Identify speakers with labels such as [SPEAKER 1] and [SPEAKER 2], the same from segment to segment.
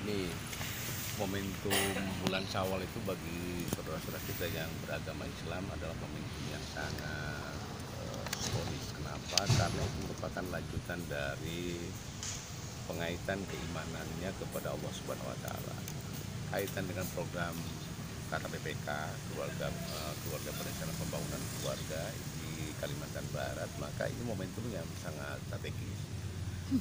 [SPEAKER 1] begini momentum bulan Syawal itu bagi saudara-saudara kita yang beragama Islam adalah momentum yang sangat uh. Kenapa? Karena itu merupakan lanjutan dari pengaitan keimanannya kepada Allah Subhanahu wa taala. Kaitan dengan program KKPPK keluarga uh, keluarga perencanaan pembangunan keluarga di Kalimantan Barat, maka ini momentum yang sangat strategis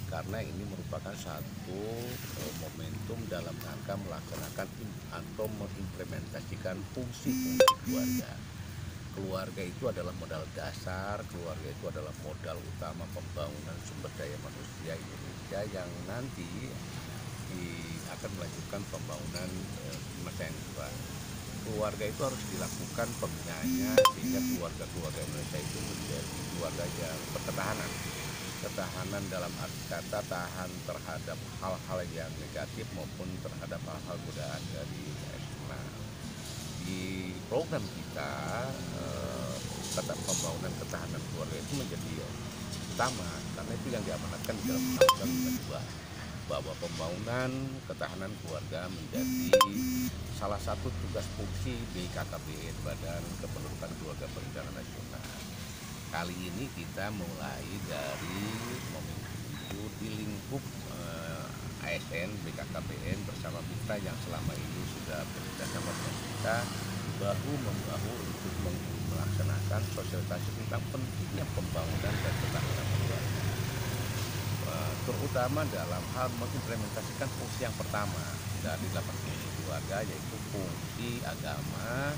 [SPEAKER 1] karena ini merupakan satu uh, momentum dalam rangka melaksanakan atau mengimplementasikan fungsi-fungsi keluarga. Keluarga itu adalah modal dasar, keluarga itu adalah modal utama pembangunan sumber daya manusia Indonesia yang nanti di, akan melanjutkan pembangunan uh, masa yang depan. Keluarga itu harus dilakukan pembinaannya sehingga keluarga-keluarga Indonesia itu menjadi keluarga yang berketahanan ketahanan dalam arti kata tahan terhadap hal-hal yang negatif maupun terhadap hal-hal godaan dari eksternal. Di program kita eh, kata pembangunan ketahanan keluarga itu menjadi utama karena itu yang diamanatkan di dalam undang-undang kedua bahwa pembangunan ketahanan keluarga menjadi salah satu tugas fungsi BKKBN Badan Nasional kali ini kita mulai dari itu di lingkup eh, ASN BKKBN bersama mitra yang selama ini sudah bekerja sama dengan kita bahu membahu untuk melaksanakan sosialisasi tentang pentingnya pembangunan dan ketahanan keluarga. Eh, terutama dalam hal mengimplementasikan fungsi yang pertama dari delapan fungsi keluarga yaitu fungsi agama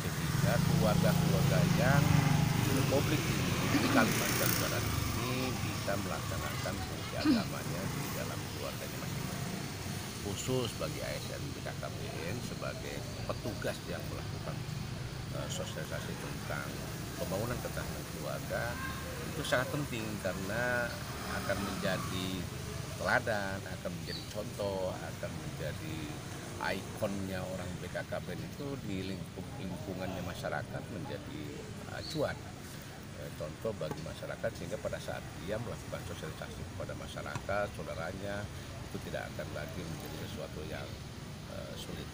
[SPEAKER 1] sehingga keluarga-keluarga yang Republik ini di Kalimantan Barat ini bisa melaksanakan fungsi agamanya di dalam keluarganya masing-masing. Khusus bagi ASN BKKBN sebagai petugas yang melakukan uh, sosialisasi tentang pembangunan ketahanan keluarga itu sangat penting karena akan menjadi teladan, akan menjadi contoh, akan menjadi ikonnya orang BKKBN itu di lingkup lingkungannya masyarakat menjadi acuan contoh bagi masyarakat sehingga pada saat dia melakukan sosialisasi kepada masyarakat saudaranya itu tidak akan lagi menjadi sesuatu yang uh, sulit.